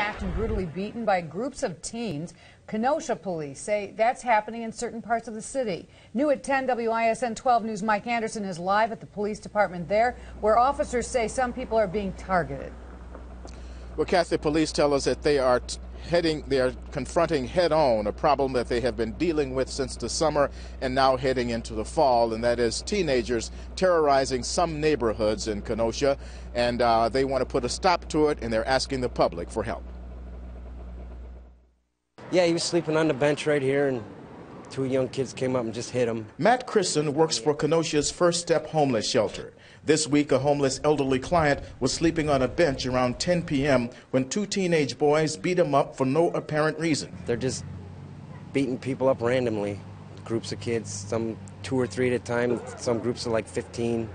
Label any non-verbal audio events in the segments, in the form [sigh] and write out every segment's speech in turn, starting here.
attacked and brutally beaten by groups of teens. Kenosha police say that's happening in certain parts of the city. New at 10 WISN 12 News Mike Anderson is live at the police department there, where officers say some people are being targeted. Well, Kathy, police tell us that they are heading, they are confronting head on a problem that they have been dealing with since the summer and now heading into the fall, and that is teenagers terrorizing some neighborhoods in Kenosha, and uh, they want to put a stop to it, and they're asking the public for help. Yeah, he was sleeping on the bench right here, and two young kids came up and just hit him. Matt Christen works for Kenosha's First Step Homeless Shelter. This week, a homeless elderly client was sleeping on a bench around 10 p.m. when two teenage boys beat him up for no apparent reason. They're just beating people up randomly, groups of kids, some two or three at a time, some groups of like 15.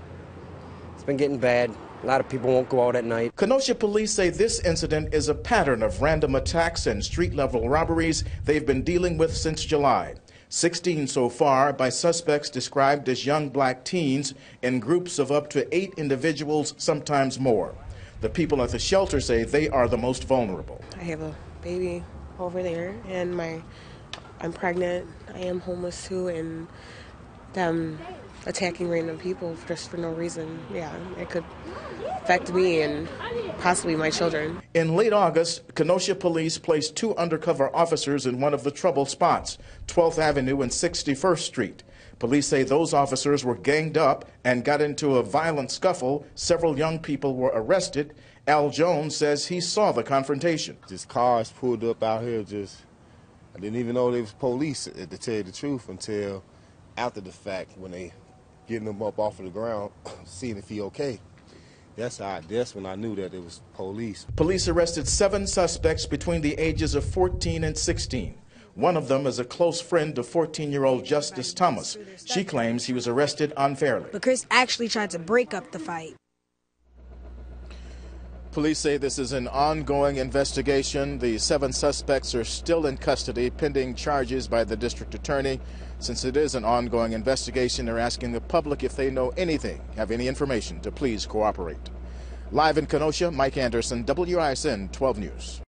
It's been getting bad. A lot of people won't go out at night. Kenosha police say this incident is a pattern of random attacks and street level robberies they've been dealing with since July. 16 so far by suspects described as young black teens in groups of up to eight individuals, sometimes more. The people at the shelter say they are the most vulnerable. I have a baby over there, and my I'm pregnant. I am homeless too, and them attacking random people just for no reason. Yeah, it could affect me and possibly my children. In late August, Kenosha police placed two undercover officers in one of the trouble spots, 12th Avenue and 61st Street. Police say those officers were ganged up and got into a violent scuffle. Several young people were arrested. Al Jones says he saw the confrontation. Just cars pulled up out here. Just I didn't even know they was police to tell you the truth until after the fact when they getting him up off of the ground, [coughs] seeing if he okay. That's how. That's when I knew that it was police. Police arrested seven suspects between the ages of 14 and 16. One of them is a close friend of 14-year-old Justice Thomas. She claims he was arrested unfairly. But Chris actually tried to break up the fight. Police say this is an ongoing investigation. The seven suspects are still in custody pending charges by the district attorney. Since it is an ongoing investigation, they're asking the public if they know anything, have any information, to please cooperate. Live in Kenosha, Mike Anderson, WISN 12 News.